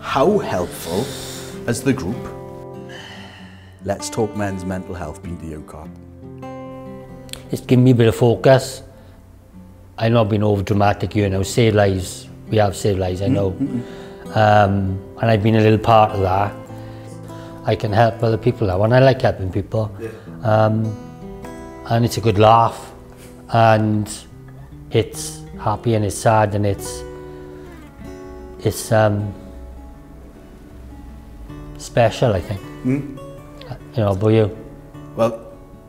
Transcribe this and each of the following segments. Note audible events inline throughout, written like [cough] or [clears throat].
how helpful has the group Let's Talk Men's Mental Health been to you? It's given me a bit of focus. I've not been over dramatic here now. Save lives, we have saved lives, I know. Um, and I've been a little part of that. I can help other people now, and I like helping people. Um, and it's a good laugh, and it's happy and it's sad and it's it's um, special, I think. You know, but you, Well, [clears throat]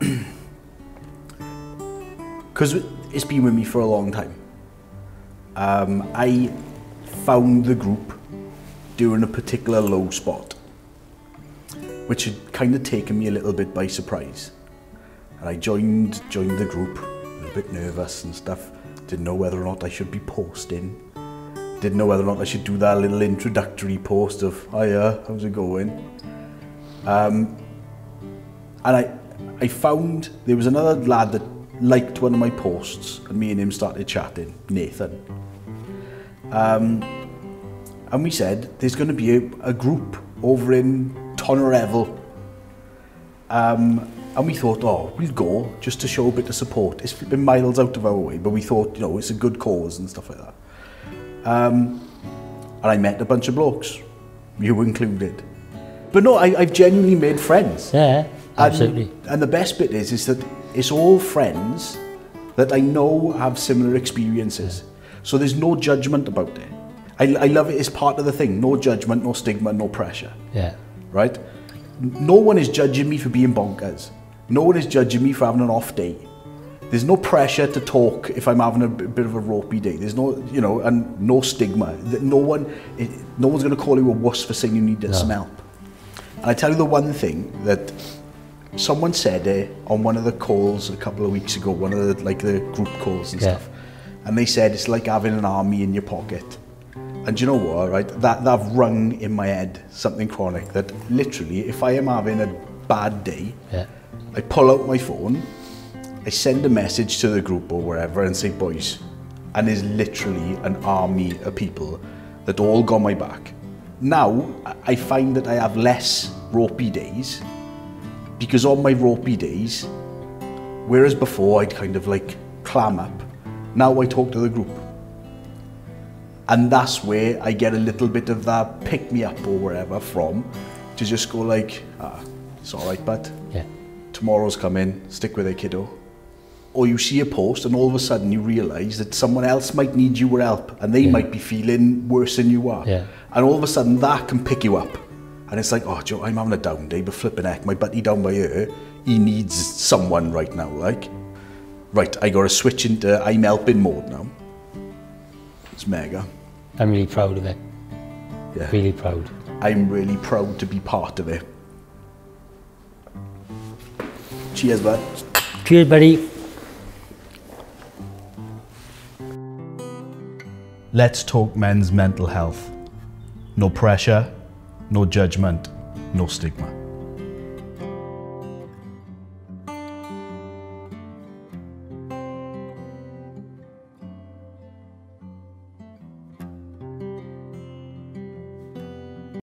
because it's been with me for a long time, um, I found the group during a particular low spot, which had kind of taken me a little bit by surprise. And I joined joined the group, a bit nervous and stuff. Didn't know whether or not I should be posting. Didn't know whether or not I should do that little introductory post of, hiya, how's it going? Um, and I, I found there was another lad that liked one of my posts, and me and him started chatting, Nathan. Um, and we said there's going to be a, a group over in Tonyrefail. Um, and we thought, oh, we'll go just to show a bit of support. It's been miles out of our way, but we thought, you know, it's a good cause and stuff like that. Um, and I met a bunch of blokes, you included. But no, I, I've genuinely made friends. yeah, absolutely. And, and the best bit is, is that it's all friends that I know have similar experiences. So there's no judgment about it. I, I love it as part of the thing. No judgment, no stigma, no pressure. yeah, Right? No one is judging me for being bonkers. No one is judging me for having an off day. There's no pressure to talk if I'm having a bit of a ropey day. There's no, you know, and no stigma. That No one, no one's going to call you a wuss for saying you need some help. And I tell you the one thing that someone said it on one of the calls a couple of weeks ago, one of the like the group calls and Yeah. stuff, and they said it's like having an army in your pocket. And you know what, right? That that rung in my head something chronic. That literally, if I am having a bad day, yeah, I pull out my phone, I send a message to the group or wherever and say, boys, and there's literally an army of people that all got my back. Now, I- find that I have less ropey days because on my ropey days, whereas before I'd kind of like clam up, now I talk to the group. And that's where I get a little bit of that pick me up or wherever from to just go like, ah, it's all right, bud yeah, tomorrow's coming, stick with it, kiddo. Or you see a post and all of a sudden you realise that someone else might need your help and they might be feeling worse than you are. Yeah. And all of a sudden that can pick you up. And it's like, oh, Joe, I'm having a down day, but flipping heck, my buddy down by here, he needs someone right now, like. Right, I got to switch into I'm helping mode now. It's mega. I'm really proud of it. Yeah. Really proud. I'm really proud to be part of it. Cheers, bud. Cheers, buddy. Let's talk men's mental health. No pressure, no judgment, no stigma.